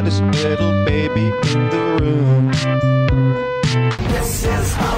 saddest little baby in the room. This is